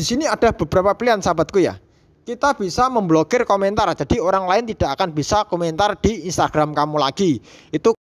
di sini ada beberapa pilihan sahabatku ya. Kita bisa memblokir komentar, jadi orang lain tidak akan bisa komentar di Instagram kamu lagi. Itu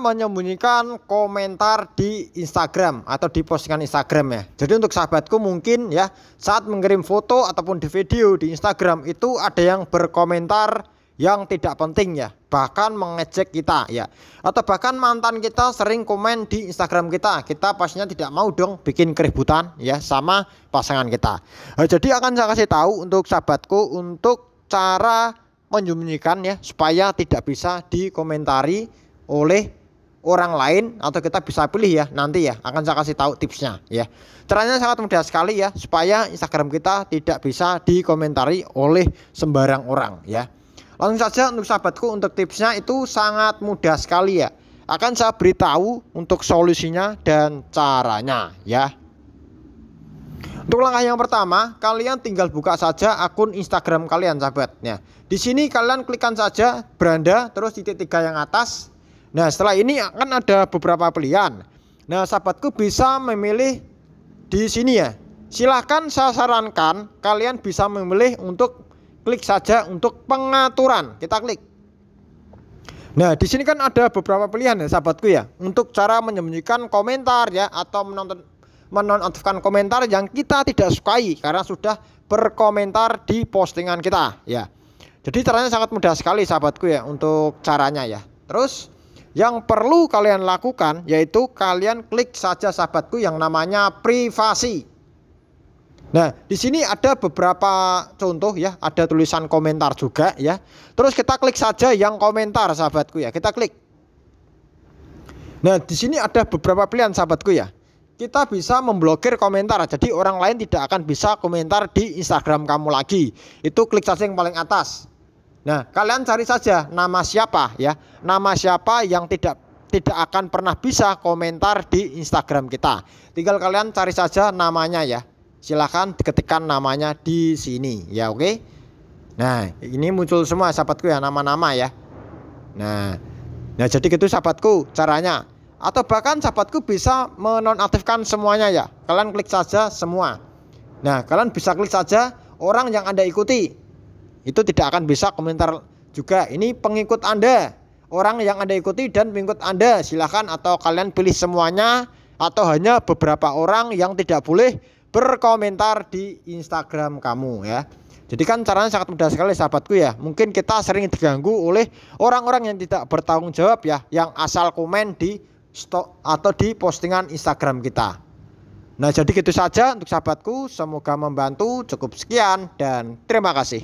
menyembunyikan komentar di Instagram atau di postingan Instagram ya. Jadi untuk sahabatku mungkin ya saat mengirim foto ataupun di video di Instagram itu ada yang berkomentar yang tidak penting ya. Bahkan mengejek kita ya. Atau bahkan mantan kita sering komen di Instagram kita kita pastinya tidak mau dong bikin keributan ya sama pasangan kita. Nah, jadi akan saya kasih tahu untuk sahabatku untuk cara menyembunyikan ya supaya tidak bisa dikomentari oleh orang lain atau kita bisa pilih ya nanti ya. Akan saya kasih tahu tipsnya ya. Caranya sangat mudah sekali ya supaya Instagram kita tidak bisa dikomentari oleh sembarang orang ya Langsung saja untuk sahabatku untuk tipsnya itu sangat mudah sekali ya. Akan saya beritahu untuk solusinya dan caranya ya. Untuk langkah yang pertama, kalian tinggal buka saja akun Instagram kalian, sahabat. Ya. Di sini kalian klikkan saja beranda terus titik tiga yang atas. Nah, setelah ini akan ada beberapa pilihan. Nah, sahabatku bisa memilih di sini ya. Silahkan saya sarankan kalian bisa memilih untuk klik saja untuk pengaturan. Kita klik. Nah, di sini kan ada beberapa pilihan ya sahabatku ya untuk cara menyembunyikan komentar ya atau menonton menonaktifkan komentar yang kita tidak sukai karena sudah berkomentar di postingan kita ya. Jadi caranya sangat mudah sekali sahabatku ya untuk caranya ya. Terus yang perlu kalian lakukan yaitu kalian klik saja sahabatku yang namanya privasi. Nah, di sini ada beberapa contoh ya, ada tulisan komentar juga ya. Terus kita klik saja yang komentar sahabatku ya. Kita klik. Nah, di sini ada beberapa pilihan sahabatku ya. Kita bisa memblokir komentar. Jadi orang lain tidak akan bisa komentar di Instagram kamu lagi. Itu klik saja yang paling atas. Nah, kalian cari saja nama siapa ya. Nama siapa yang tidak tidak akan pernah bisa komentar di Instagram kita. Tinggal kalian cari saja namanya ya silahkan ketikkan namanya di sini ya oke? Nah ini muncul semua sahabatku ya nama-nama ya. Nah nah jadi gitu sahabatku caranya. Atau bahkan sahabatku bisa menonaktifkan semuanya ya. Kalian klik saja semua. Nah kalian bisa klik saja orang yang anda ikuti. Itu tidak akan bisa komentar juga. Ini pengikut anda. Orang yang anda ikuti dan pengikut anda. Silahkan atau kalian pilih semuanya atau hanya beberapa orang yang tidak boleh berkomentar di Instagram kamu ya. Jadi kan caranya sangat mudah sekali sahabatku ya. Mungkin kita sering diganggu oleh orang-orang yang tidak bertanggung jawab ya, yang asal komen di stok atau di postingan Instagram kita. Nah, jadi gitu saja untuk sahabatku, semoga membantu. Cukup sekian dan terima kasih.